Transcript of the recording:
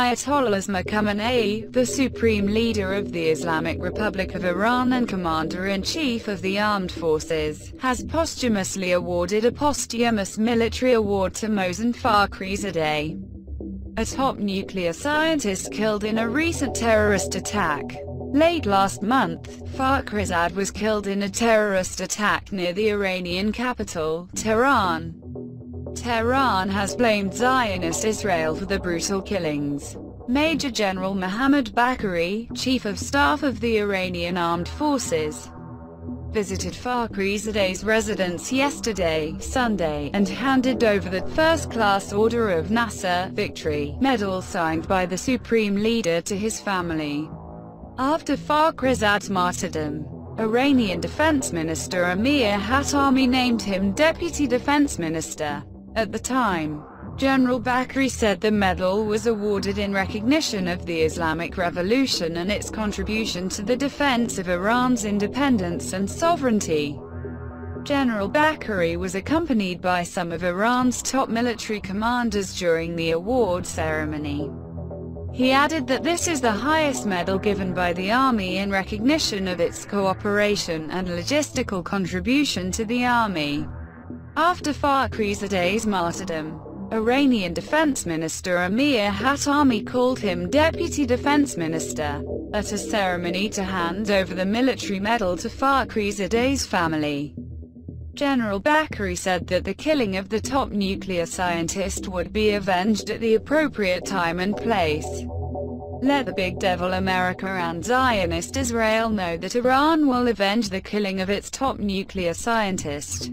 Ayatollah Khamenei, the supreme leader of the Islamic Republic of Iran and commander-in-chief of the armed forces, has posthumously awarded a posthumous military award to Mohsen Fakhrizadeh, a top nuclear scientist killed in a recent terrorist attack. Late last month, Fakhrizadeh was killed in a terrorist attack near the Iranian capital, Tehran. Tehran has blamed Zionist Israel for the brutal killings. Major General Mohammad Bagheri, Chief of Staff of the Iranian Armed Forces, visited Fakhrizadeh's residence yesterday, Sunday, and handed over the First-Class Order of Nasser Victory medal signed by the Supreme Leader to his family. After Fakhrizadeh's martyrdom, Iranian Defense Minister Amir Hatami named him Deputy Defense Minister. At the time, General Bagheri said the medal was awarded in recognition of the Islamic Revolution and its contribution to the defense of Iran's independence and sovereignty. General Bagheri was accompanied by some of Iran's top military commanders during the award ceremony. He added that this is the highest medal given by the army in recognition of its cooperation and logistical contribution to the army. After Fakhrizadeh's martyrdom, Iranian Defense Minister Amir Hatami called him Deputy Defense Minister, at a ceremony to hand over the military medal to Fakhrizadeh's family. General Bagheri said that the killing of the top nuclear scientist would be avenged at the appropriate time and place. Let the big devil America and Zionist Israel know that Iran will avenge the killing of its top nuclear scientist.